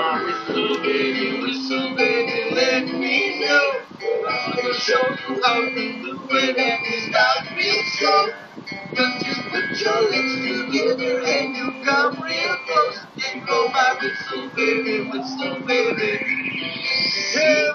my baby, whistle, baby, let me know. I'll show you how to do it and you start real slow. You just put your lips together and you come real close. Then go whistle, baby, whistle, baby. Here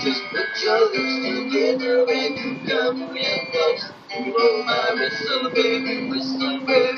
Just put your lips together and you come real close. Blow my whistle, baby, whistle, baby.